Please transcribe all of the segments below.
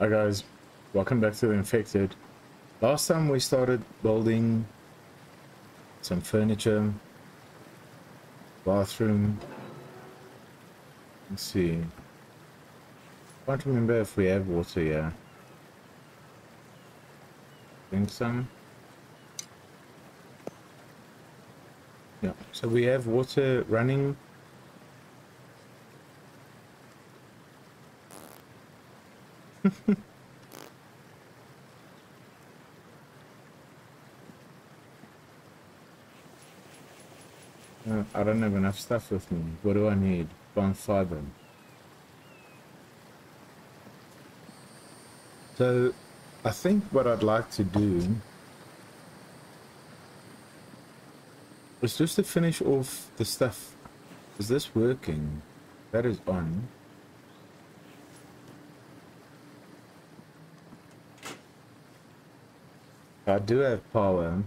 Hi guys, welcome back to the Infected. Last time we started building some furniture, bathroom. Let's see. Can't remember if we have water here. Think some. Yeah, so we have water running Uh, I don't have enough stuff with me. What do I need? Plant fiber. So, I think what I'd like to do is just to finish off the stuff. Is this working? That is on. I do have power.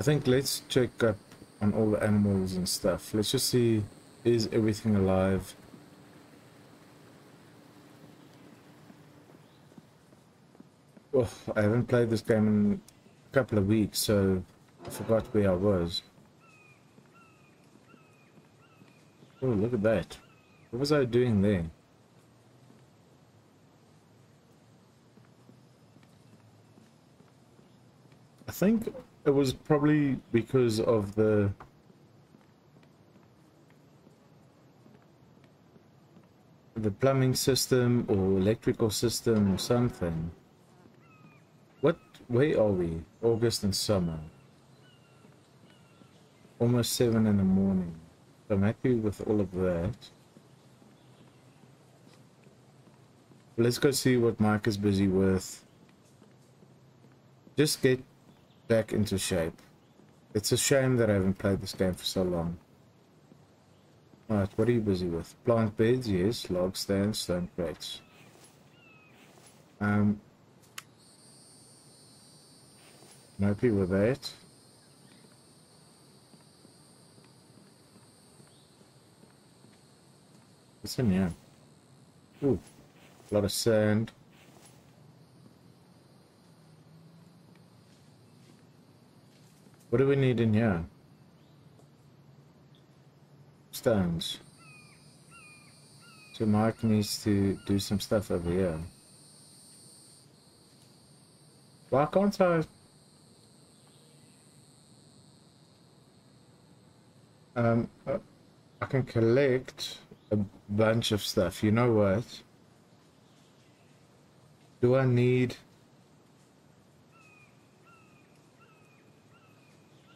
I think let's check up on all the animals and stuff. Let's just see, is everything alive? Oh, I haven't played this game in a couple of weeks, so I forgot where I was. Oh, look at that. What was I doing there? I think it was probably because of the the plumbing system or electrical system or something. What way are we? August and summer. Almost seven in the morning. I'm happy with all of that. Let's go see what Mike is busy with. Just get back into shape. It's a shame that I haven't played this game for so long. Alright, what are you busy with? Plant beds, yes. Log stands, stone crates. Um, I'm happy with that. What's in here? Ooh, a lot of sand. What do we need in here? Stones. So Mark needs to do some stuff over here. Why can't I? Um, uh, I can collect a bunch of stuff. You know what? Do I need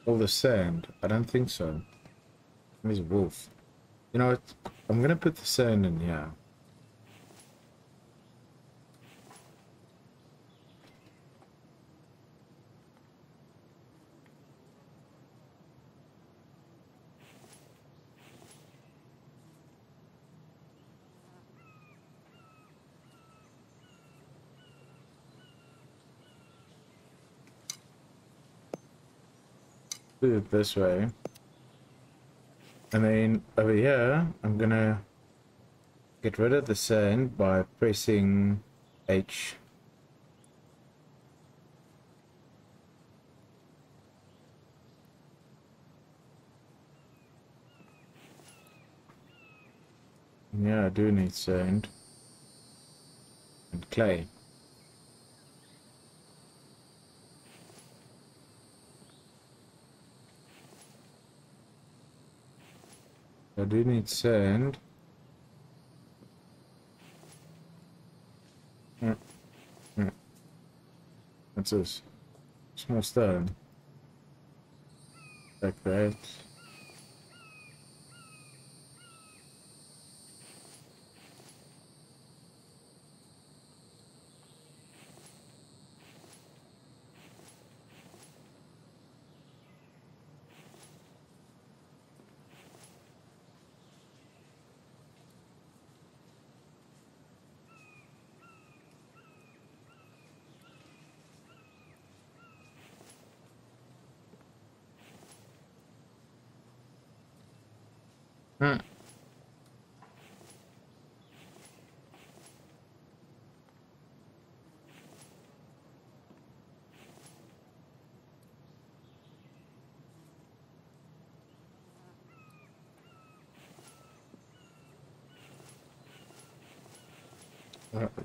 all the sand? I don't think so. There's a wolf. You know what? I'm gonna put the sand in here. It this way. And then over here, I'm gonna get rid of the sand by pressing H. Yeah, I do need sand. And clay. I do need sand. Hmm. Hmm. Yeah. Yeah. What's this? Small stone. Like that.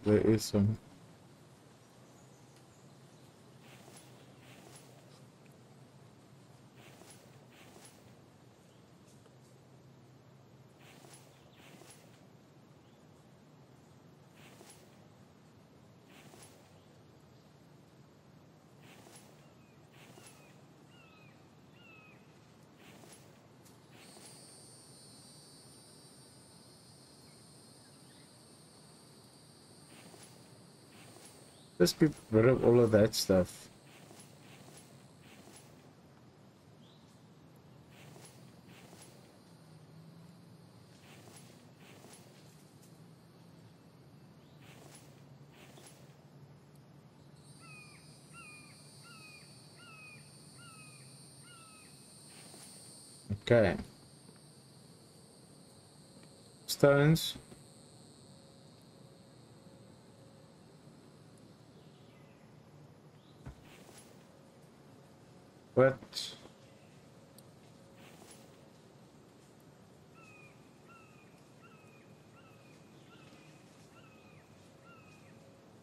There is some. Let's get rid of all of that stuff. Okay. Stones. What?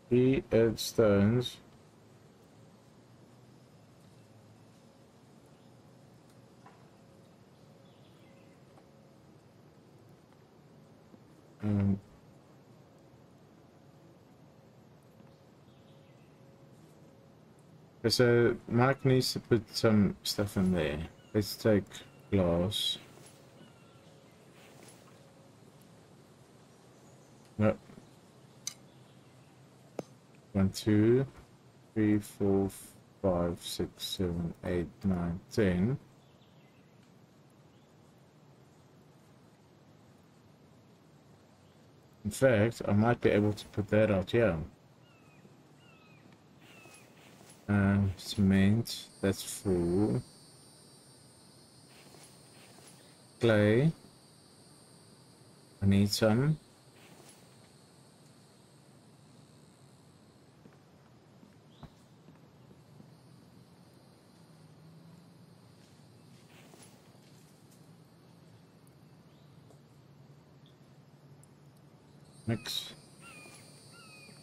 Three eight stones. Um, so Mike needs to put some stuff in there. Let's take glass. No. One, two, three, four, five, six, seven, eight, nine, ten. In fact, I might be able to put that out here. Uh, cement, that's full. Clay. I need some. Next.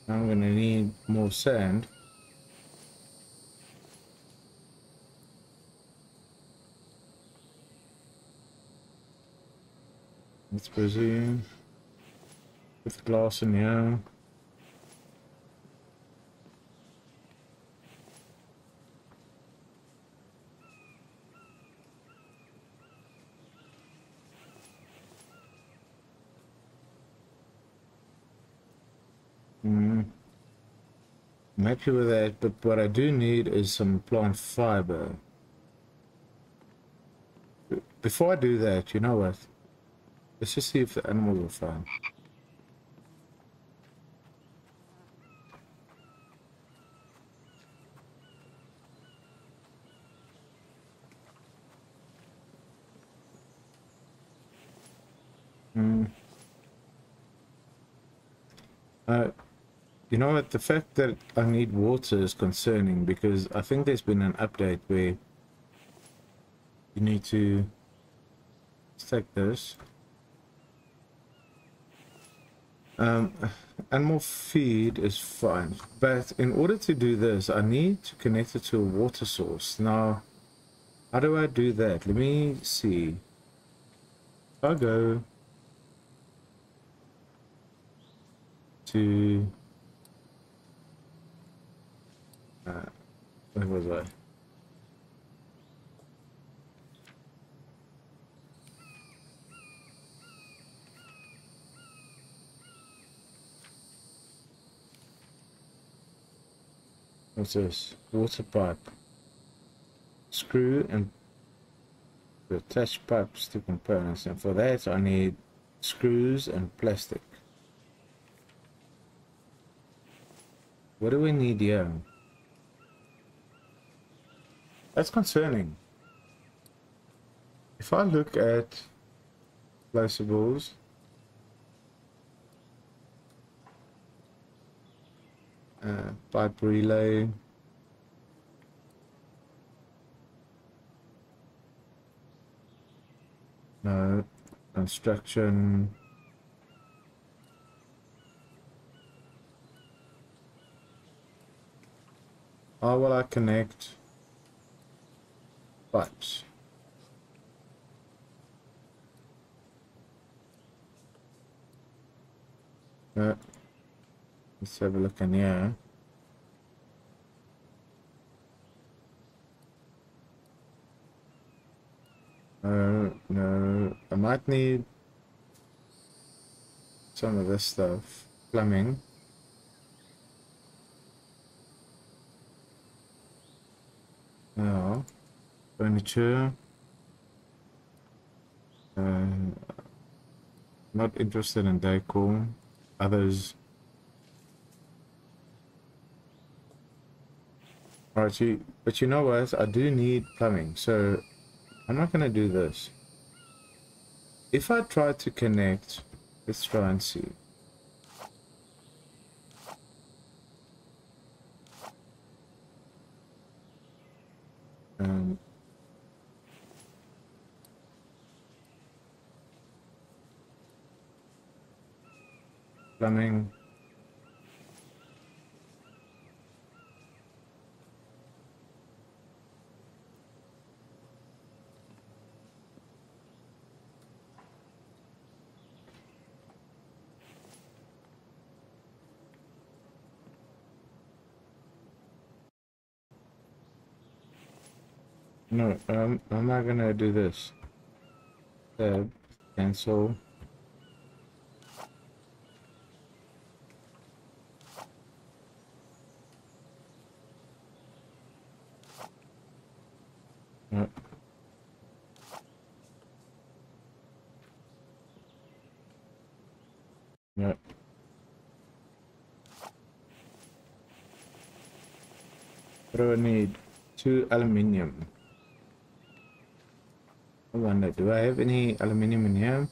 I'm gonna need more sand. It's busy. With glass in here. Mm. I'm happy with that, but what I do need is some plant fiber. Before I do that, you know what? Let's just see if the animals are fine. Hmm. Uh, you know what? The fact that I need water is concerning because I think there's been an update where you need to take this Um, animal feed is fine, but in order to do this, I need to connect it to a water source. Now, how do I do that? Let me see. I go to... Uh, where was I? What's this? Water pipe. Screw and attach pipes to components and for that I need screws and plastic. What do we need here? That's concerning. If I look at Placeables. Uh, pipe relay. No. Construction. How will I connect pipes? Uh, let's have a look in here. Uh, no, I might need some of this stuff. Plumbing. Now, furniture. Uh, not interested in decor. Others. Alright, you, but you know what? I do need plumbing, so I'm not gonna do this. If I try to connect, let's try and see. Um, plumbing. No, um, I'm not gonna do this. Tab, cancel. No. No. Do I need? Two aluminium. Do I have any aluminium in here?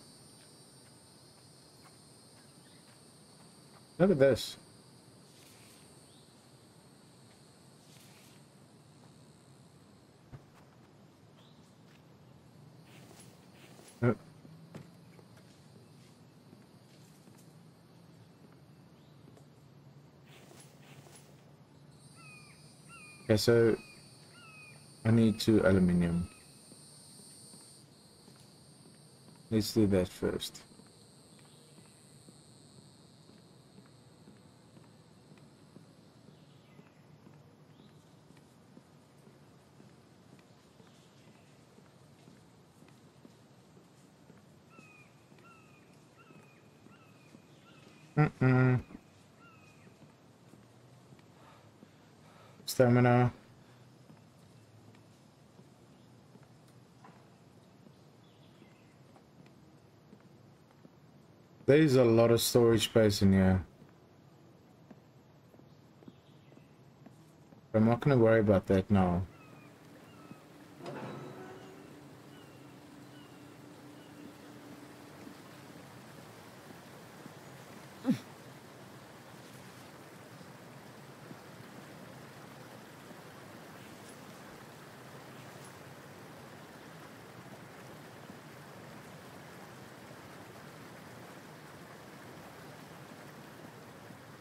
Look at this. Oh. Okay, so I need two aluminium. Let's do that first. Mm-mm. Stamina. There's a lot of storage space in here. I'm not going to worry about that now.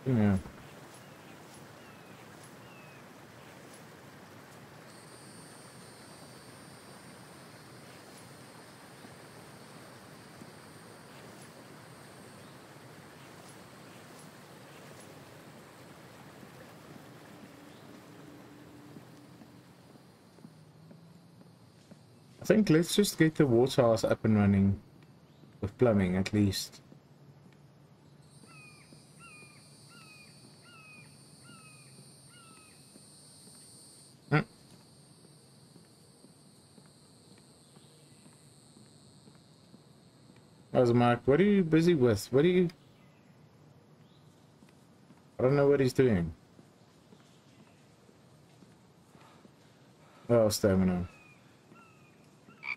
Yeah. I think let's just get the water house up and running with plumbing at least. Hmm. How's Mark? What are you busy with? What are you... I don't know what he's doing. Oh, stamina.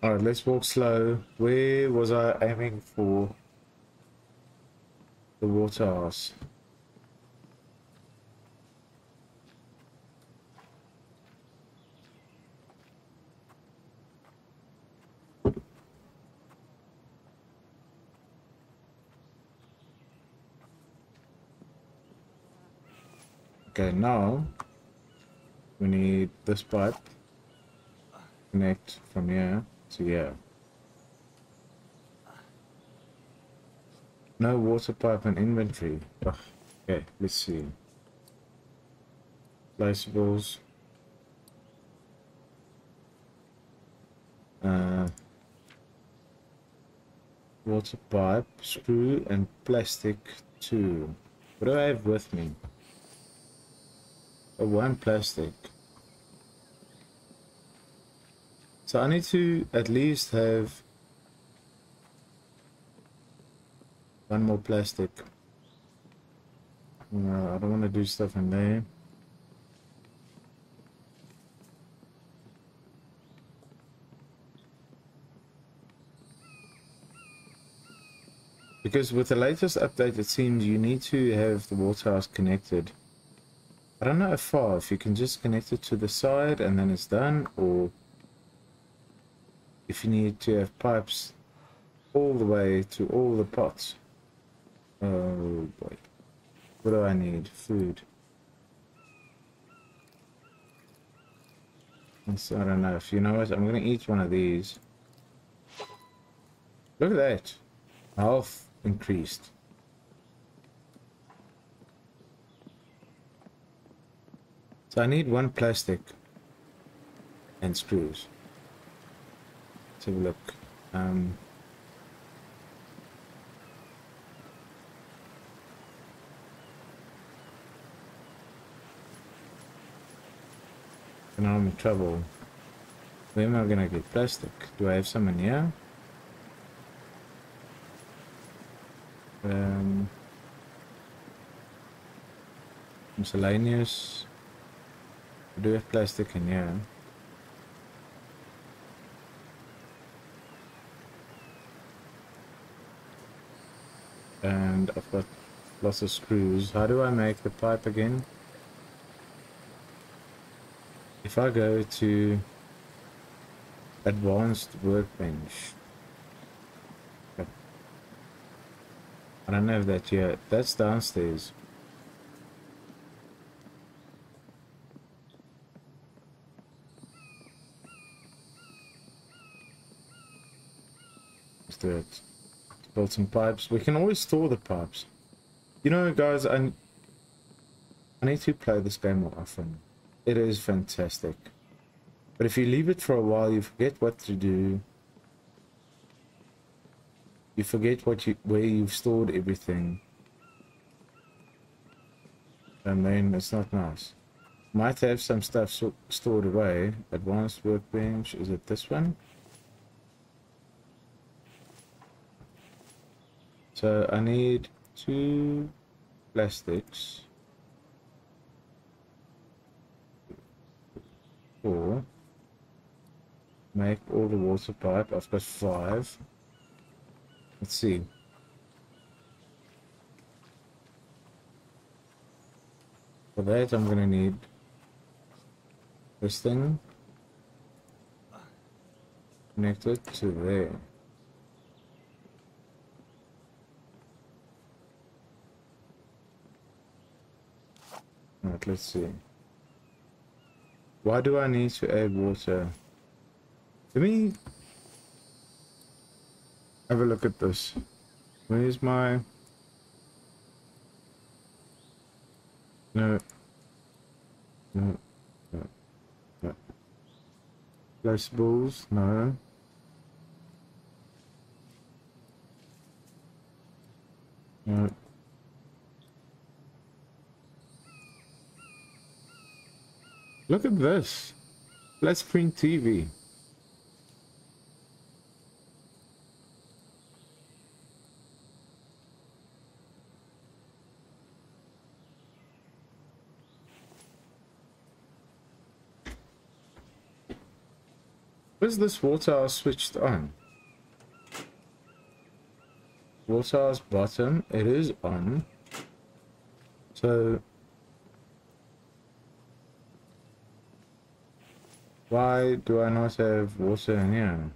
Alright, let's walk slow. Where was I aiming for the water house? Okay, now we need this pipe connect from here to yeah. No water pipe and inventory. Okay, let's see. Placeables. Uh, water pipe, screw, and plastic too. What do I have with me? Oh, one plastic. So I need to at least have one more plastic. No, I don't want to do stuff in there. Because with the latest update, it seems you need to have the water house connected. I don't know how far, if you can just connect it to the side and then it's done, or if you need to have pipes all the way to all the pots. Oh boy. What do I need? Food. So I don't know. If you know what, I'm gonna eat one of these. Look at that. Health increased. So I need one plastic and screws have a look. Um, now I'm in trouble. Where am I gonna get plastic? Do I have some in here? Um, miscellaneous. I do have plastic in here. And I've got lots of screws. How do I make the pipe again? If I go to advanced workbench, I don't have that yet. That's downstairs. Do it build some pipes. We can always store the pipes. You know, guys, I, I need to play this game more often. It is fantastic. But if you leave it for a while, you forget what to do. You forget what you where you've stored everything. And then it's not nice. Might have some stuff so stored away. Advanced workbench. Is it this one? So I need two plastics. Four. Make all the water pipe. I've got five. Let's see. For that I'm gonna need this thing connected to there. Right, let's see. Why do I need to add water? Let me have a look at this. Where's my... No. No. No. no. No. No. Look at this. Let's print TV. is this water switched on? Water's bottom, it is on. So why do I not have water in here?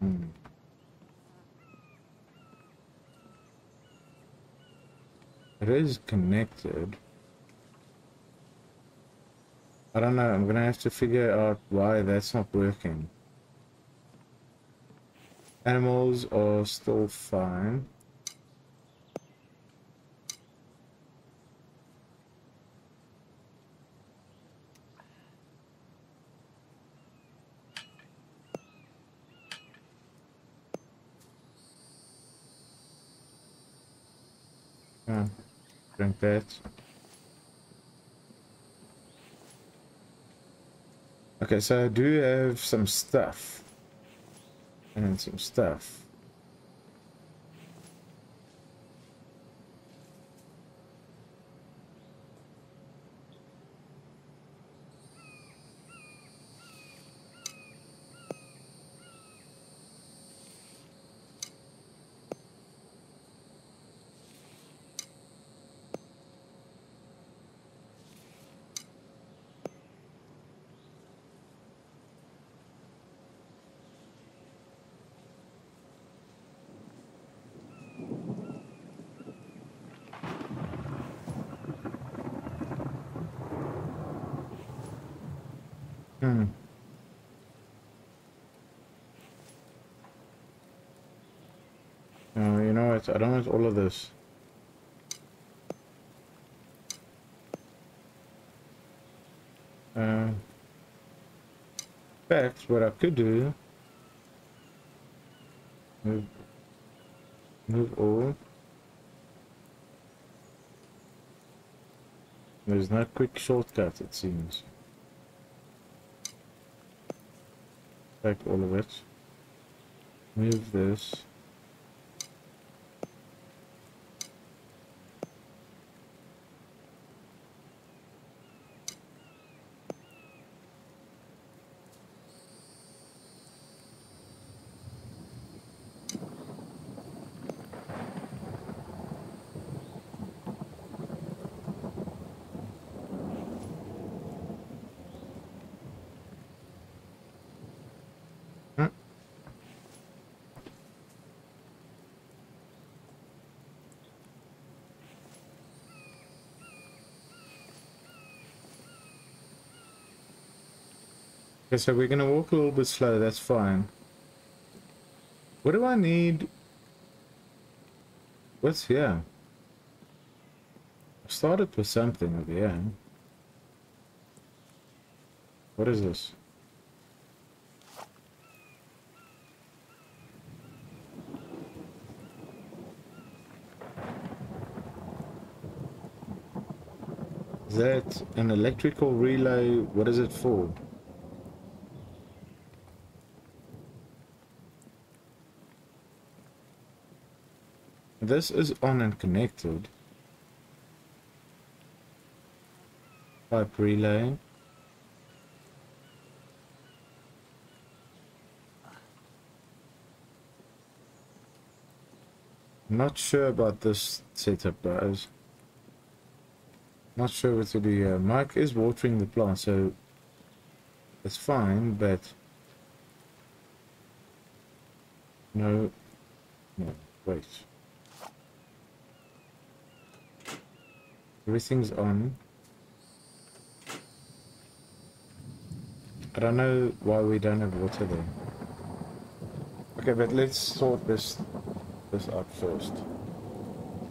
Hmm. It is connected. I don't know, I'm gonna have to figure out why that's not working. Animals are still fine. Drink that. Okay, so I do have some stuff. And some stuff. Hmm. What? I don't want all of this. Uh, fact, what I could do, move, move all. There's no quick shortcut, it seems. Take all of it. Move this. Okay, so we're gonna walk a little bit slow, that's fine. What do I need? What's here? I started with something over here. What is this? Is that an electrical relay? What is it for? This is on and connected. Pipe relay. Not sure about this setup guys. Not sure what to do here. Mike is watering the plant, so it's fine, but no, no, wait. Everything's on. I don't know why we don't have water there. Okay, but let's sort this this out first.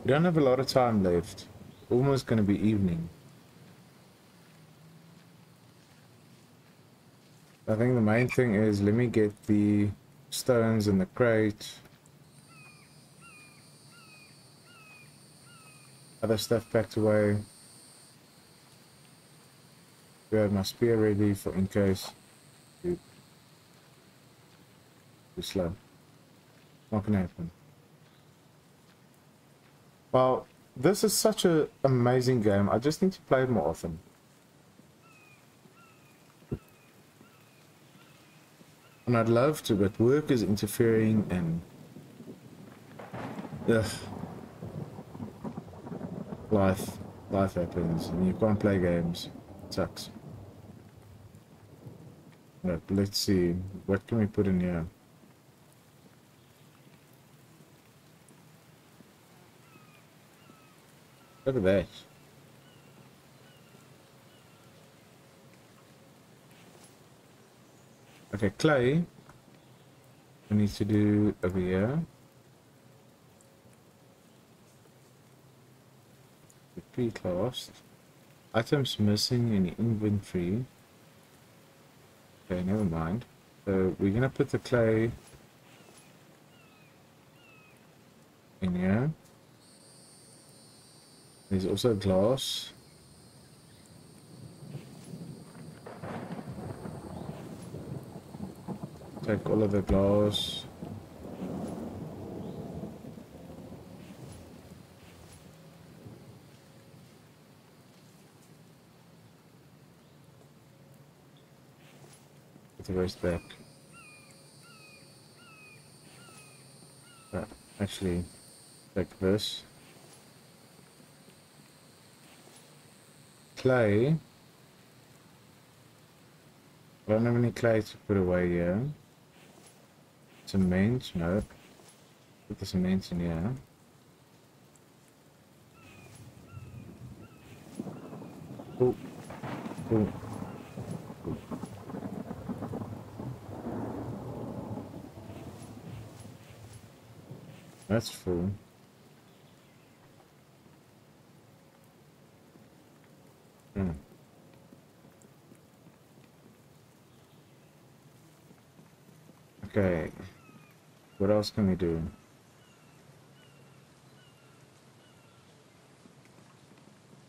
We don't have a lot of time left. Almost gonna be evening. I think the main thing is let me get the stones and the crate. Other stuff packed away. We have my spear ready for in case too, too slow. Not gonna happen. Well, this is such an amazing game. I just need to play it more often. And I'd love to, but work is interfering and... Ugh. Life. Life happens and you can't play games. It sucks. Right, let's see. What can we put in here? Look at that. Okay, clay. We need to do over here. Repeat lost. Items missing in inventory. Okay, never mind. So we're gonna put the clay in here. There's also glass. Take all of the glass. Put the rest back. Uh, actually, like this. clay. I don't have any clay to put away here. Cement, no. Put the cement in here. Oh. Oh. That's full. Hmm. Okay. What else can we do?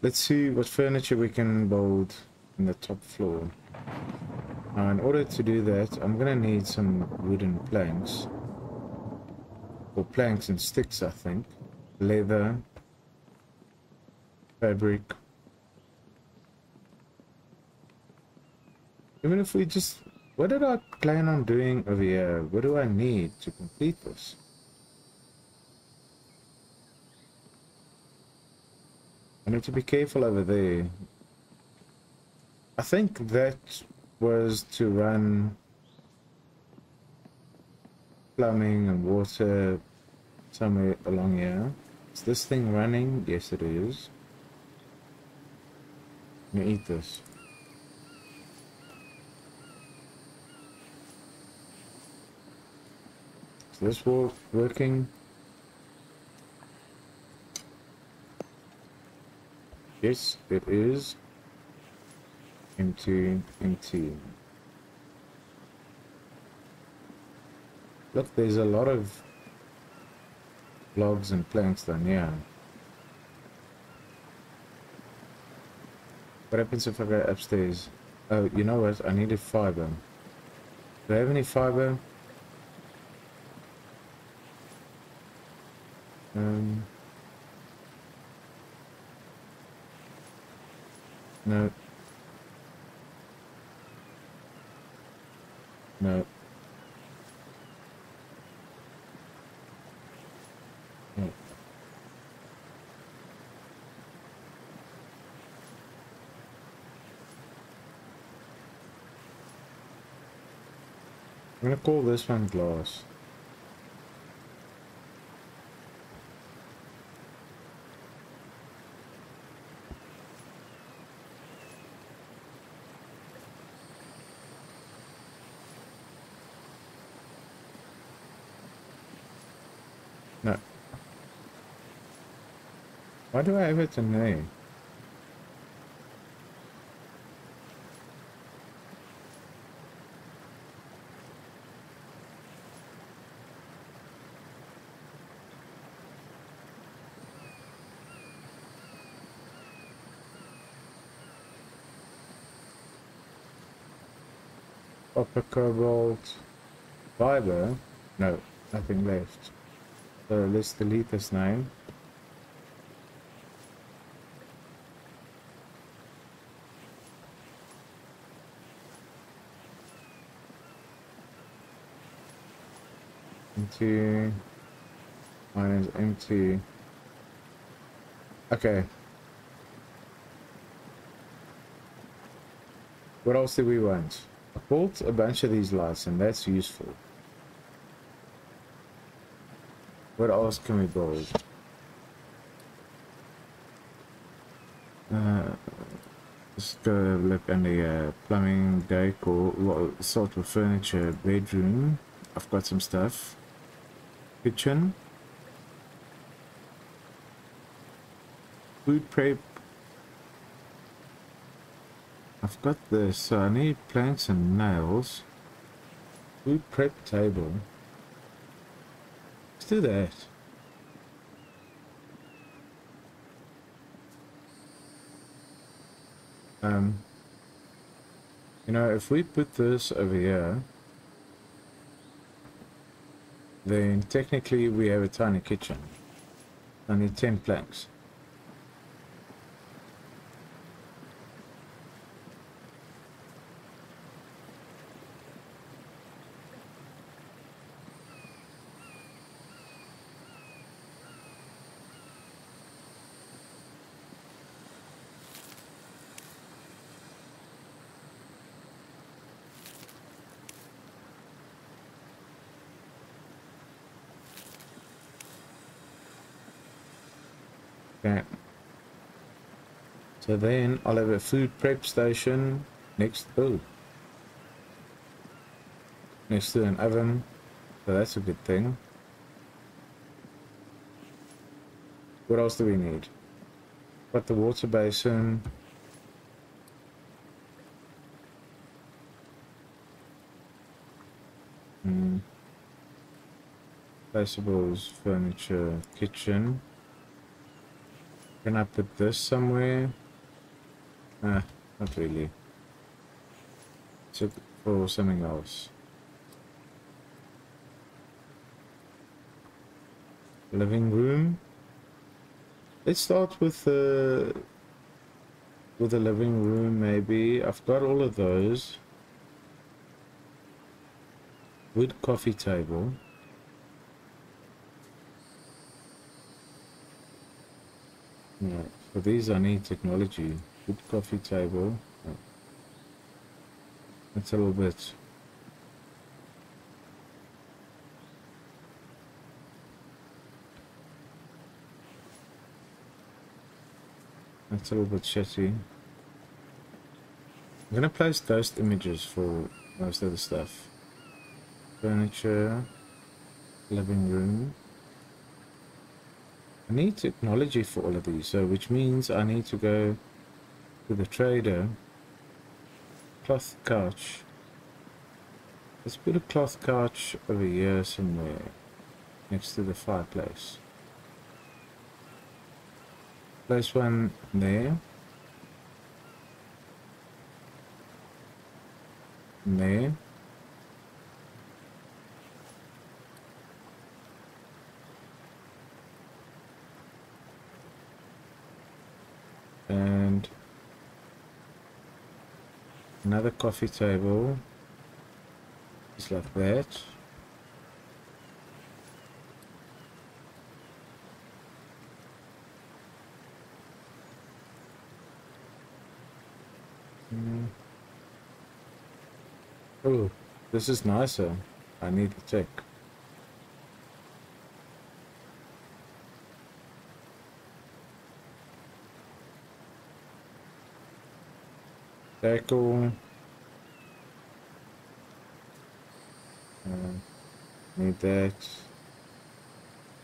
Let's see what furniture we can build in the top floor. Now, in order to do that, I'm gonna need some wooden planks. Or planks and sticks, I think. Leather. Fabric. Even if we just... What did I plan on doing over here? What do I need to complete this? I need to be careful over there. I think that was to run plumbing and water somewhere along here. Is this thing running? Yes, it is. Let me eat this. Is this work working? Yes, it is. Empty, empty. Look, there's a lot of logs and planks down here. What happens if I go upstairs? Oh, you know what? I needed fiber. Do I have any fiber? Um. No. No. I'm gonna call this one glass. No. Why do I have it in name? for cobalt fiber. No, nothing left. So let's delete this name. Empty. Mine is empty. Okay. What else do we want? Built a bunch of these lights and that's useful. What else can we build? Uh, let's go look under uh, plumbing, decor, what sort of furniture, bedroom. I've got some stuff. Kitchen. Food prep. I've got this, so I need planks and nails. Food prep table. Let's do that. Um, you know, if we put this over here, then technically we have a tiny kitchen. Need 10 planks. So then I'll have a food prep station next oh next to an oven. So that's a good thing. What else do we need? Got the water basin. Hmm. Placeables, furniture, kitchen. Can I put this somewhere? Ah, not really. So for something else. Living room. Let's start with the uh, with the living room maybe. I've got all of those. Wood coffee table. For these I need technology. Good coffee table. That's a little bit. That's a little bit shitty. I'm gonna place ghost images for most of the stuff. Furniture, living room. I need technology for all of these, so which means I need to go to the trader. Cloth couch. Let's put a cloth couch over here somewhere, next to the fireplace. Place one there. There. And another coffee table just like that. Mm. oh this is nicer. I need to check Tackle. Uh, need that.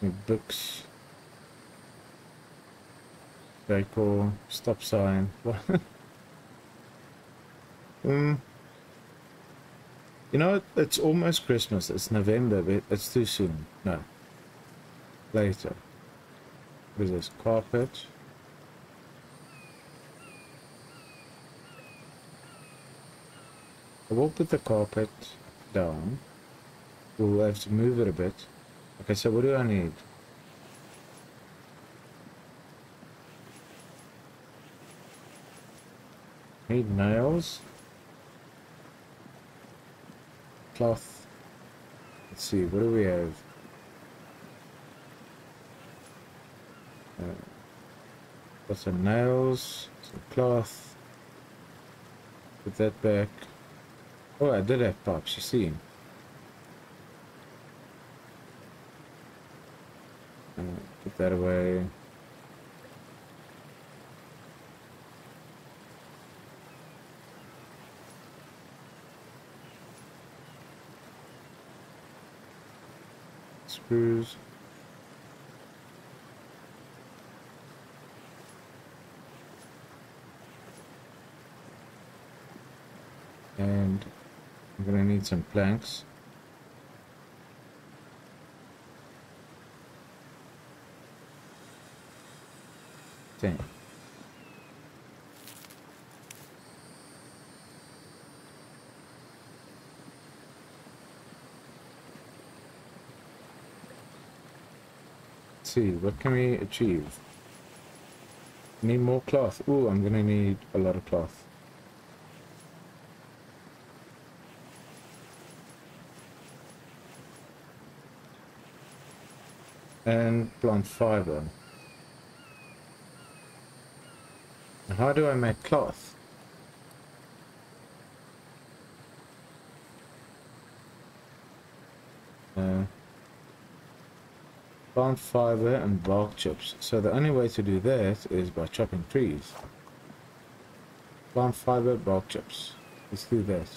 Need books. Tackle. Stop sign. um, you know, it's almost Christmas. It's November, but it's too soon. No. Later. Is this? Carpet. I will put the carpet down. We'll have to move it a bit. Okay, so what do I need? Need nails. Cloth. Let's see, what do we have? Uh, got some nails, some cloth. Put that back. Oh, I did have pipes, you see. Uh, put that away. Screws. And I'm gonna need some planks. Let's see, what can we achieve? Need more cloth. Ooh, I'm gonna need a lot of cloth. And plant fiber. How do I make cloth? Uh, plant fiber and bark chips. So the only way to do that is by chopping trees. Plant fiber, bark chips. Let's do that.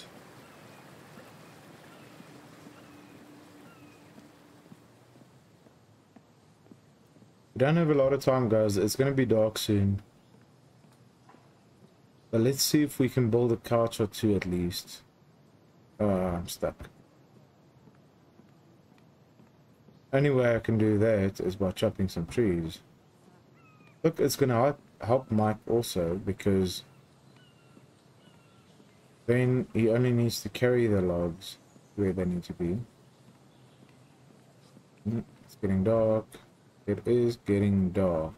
We don't have a lot of time, guys. It's going to be dark soon. But let's see if we can build a couch or two at least. Oh, I'm stuck. Only way I can do that is by chopping some trees. Look, it's going to help Mike also because then he only needs to carry the logs where they need to be. Mm, it's getting dark. It is getting dark.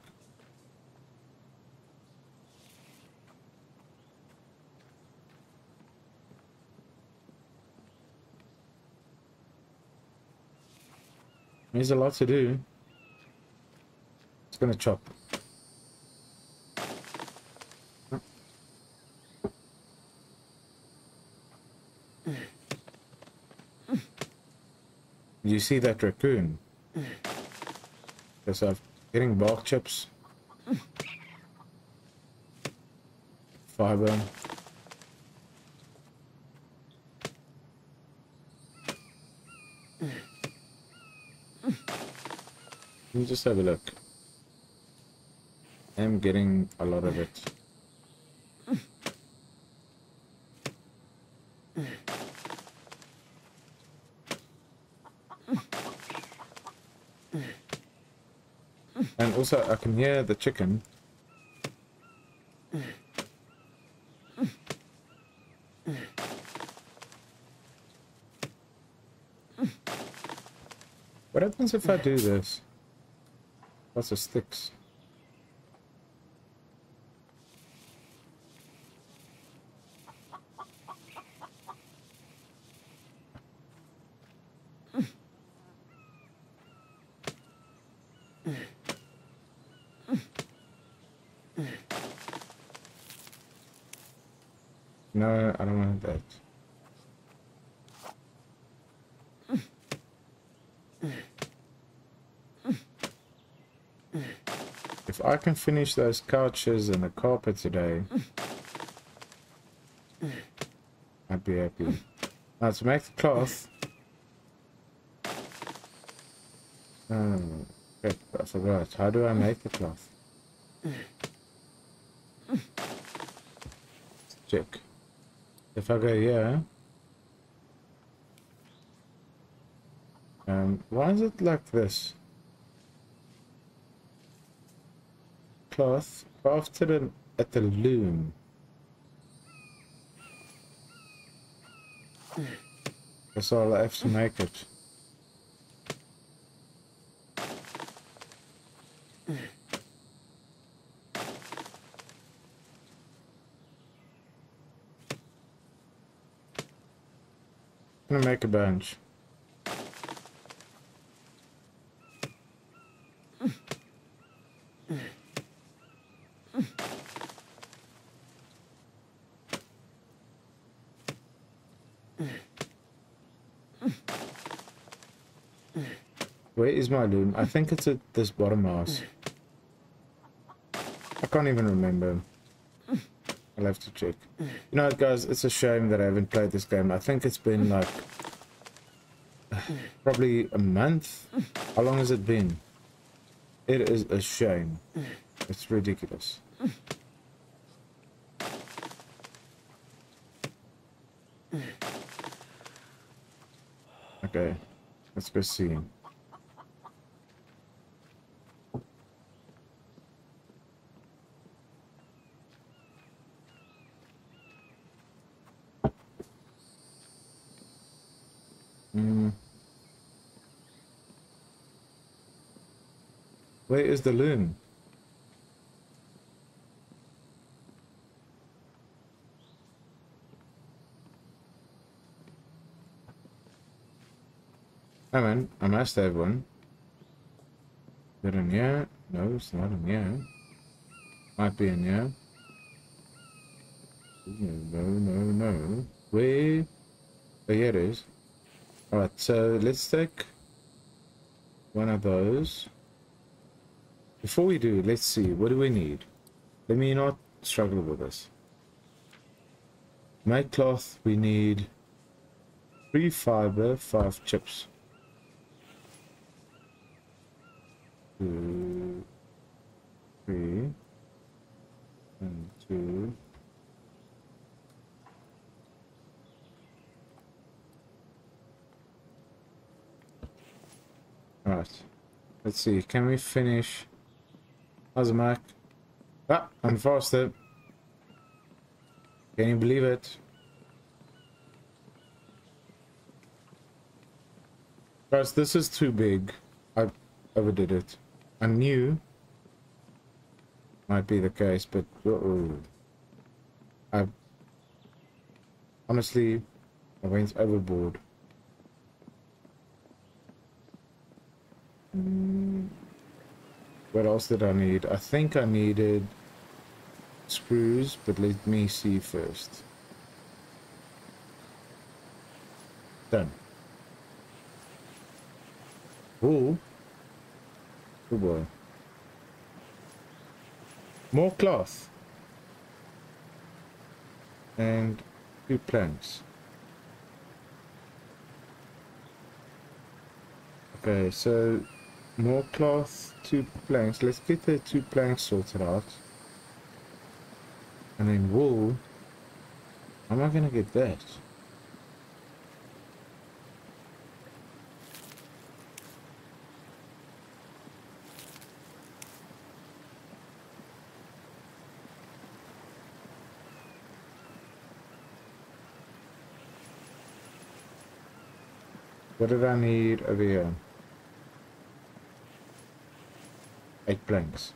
There's a lot to do. It's gonna chop. You see that raccoon? Guess I'm getting bark chips. Fiber. Let me just have a look. I'm getting a lot of it. And also, I can hear the chicken. What happens if I do this? Lots of sticks. No, I don't want that. If I can finish those couches and the carpet today, I'd be happy. Now to make the cloth. Oh, I forgot. How do I make the cloth? Check. If I go here, um, why is it like this? Cloth crafted at the loom. That's all I'll have to make it. the bench. Where is my loot? I think it's at this bottom house. I can't even remember. I'll have to check. You know what, guys? It's a shame that I haven't played this game. I think it's been like Probably a month? How long has it been? It is a shame. It's ridiculous. Okay, let's go see. Mm. Where is the loom? Oh man, I must have one. Is it in here? No, it's not in here. Might be in here. No, no, no. Where? Oh, here it is. Alright, so let's take one of those. Before we do, let's see, what do we need? Let me not struggle with this. Make cloth, we need three fiber, five chips. Two, three, and two. Alright. Let's see. Can we finish? How's Mac? Ah, I'm faster. Can you believe it? Guys, this is too big. I overdid it. I knew might be the case, but uh -oh. I honestly I went overboard. What else did I need? I think I needed screws, but let me see first. Done. Wool. Good boy. More cloth. And two planks. Okay, so more cloth, two planks. Let's get the two planks sorted out. And then wool. Am I going to get that? What did I need over here? Eight planks.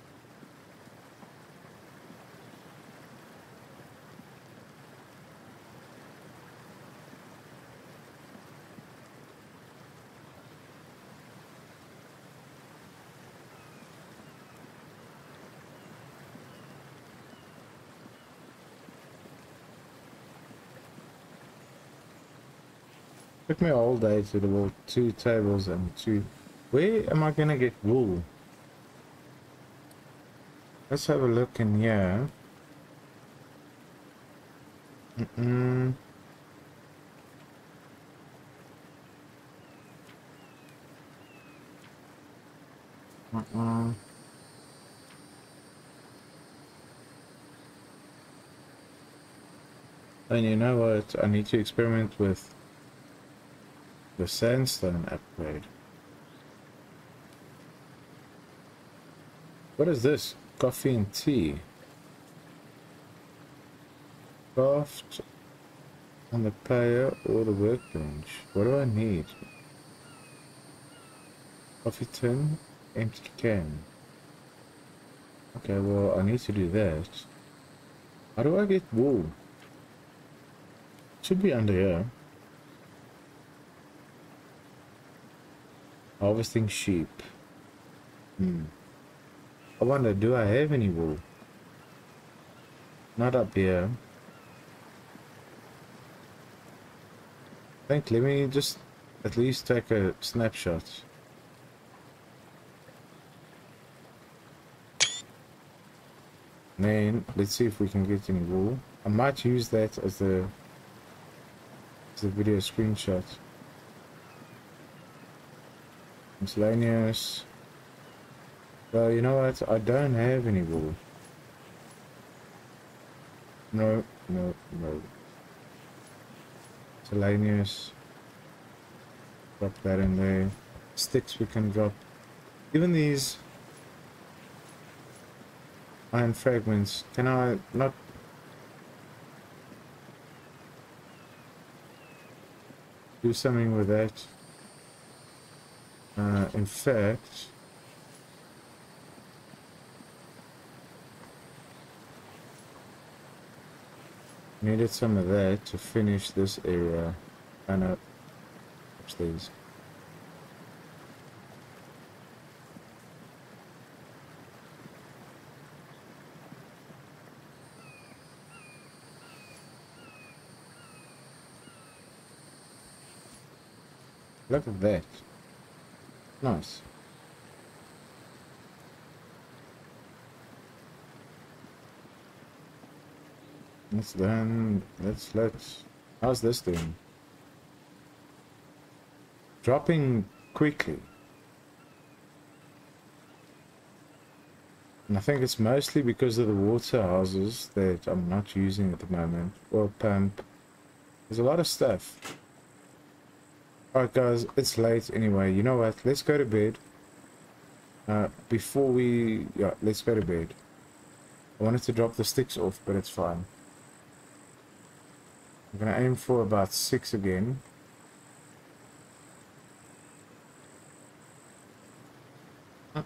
Took me all day to the do two tables and two. Where am I gonna get wool? Let's have a look in here. Mm -mm. -uh. And you know what? I need to experiment with the sandstone upgrade. What is this? Coffee and tea. Craft on the player or the workbench. What do I need? Coffee tin, empty can. Okay, well, I need to do that. How do I get wool? Should be under here. Harvesting sheep. Hmm. I wonder, do I have any wool? not up here. I think let me just at least take a snapshot. then let's see if we can get any wool. I might use that as the as a video screenshot. Miscellaneous. Well, you know what? I don't have any wool. No, no, no. Miscellaneous. Drop that in there. Sticks we can drop. Even these iron fragments. Can I not... do something with that? Uh, in fact... Needed some of that to finish this area. And up upstairs. Look at that. Nice. Let's then, let's, let's, how's this doing? Dropping quickly. And I think it's mostly because of the water houses that I'm not using at the moment. Or pump. There's a lot of stuff. Alright guys, it's late anyway. You know what? Let's go to bed. Uh, before we... Yeah, let's go to bed. I wanted to drop the sticks off, but it's fine. I'm to aim for about 6 again. I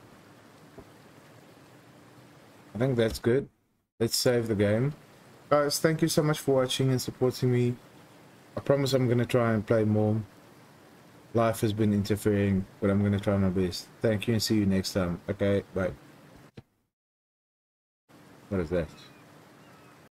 think that's good. Let's save the game. Guys, thank you so much for watching and supporting me. I promise I'm to try and play more. Life has been interfering, but I'm to try my best. Thank you and see you next time. Okay, bye. What is that?